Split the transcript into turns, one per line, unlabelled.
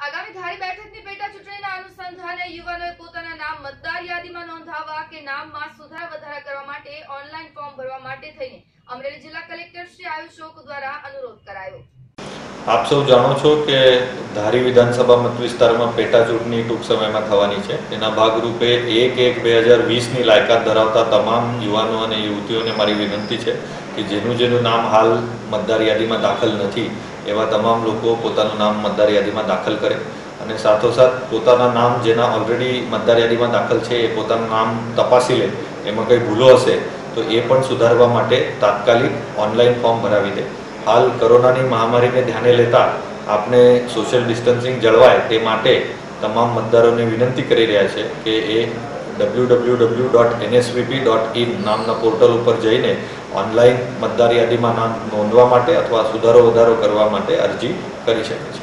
આગામી ધારી બેઠકની પેટા ચૂંટણીના અનુસંધાને યુવાનોએ પોતાના નામ મતદાર યાદીમાં નોંધાવવા કે નામમાં સુધારા વધારા કરવા માટે ઓનલાઈન ફોર્મ ભરવા માટે થઈને અમરેલી જિલ્લા કલેક્ટર શ્રી આયુષ શોક દ્વારા અનુરોધ કરાયો.
આપ સૌ જાણો છો કે ધારી વિધાનસભા મત વિસ્તારમાં પેટા ચૂંટણી ટૂંક સમયમાં થવાની છે. તેના ભાગરૂપે એક એક બે હજાર વીસની લાયકાત ધરાવતા તમામ યુવાનો અને યુવતીઓને મારી વિનંતી છે કે જેનું જેનું નામ હાલ મતદાર યાદીમાં દાખલ નથી એવા તમામ લોકો પોતાનું નામ મતદાર યાદીમાં દાખલ કરે અને સાથોસાથ પોતાના નામ જેના ઓલરેડી મતદાર યાદીમાં દાખલ છે એ પોતાનું નામ તપાસી લે, એમાં કંઈ ભૂલો હશે તો એ પણ સુધારવા માટે તાત્કાલિક ઓનલાઈન ફોર્મ ભરાવી દે. હાલ કોરોનાની મહામારીને ધ્યાને લેતા આપણે સોશિયલ ડિસ્ટન્સિંગ જળવાય તે માટે તમામ મતદારોને વિનંતી કરી રહ્યા છે કે એ W W W dot NSVP dot in નામના પોર્ટલ ઉપર જઈને ઓનલાઈન મતદાર યાદીમાં નામ નોંધવા માટે અથવા સુધારો વધારો કરવા માટે અરજી કરી શકે છે.